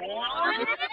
Oh,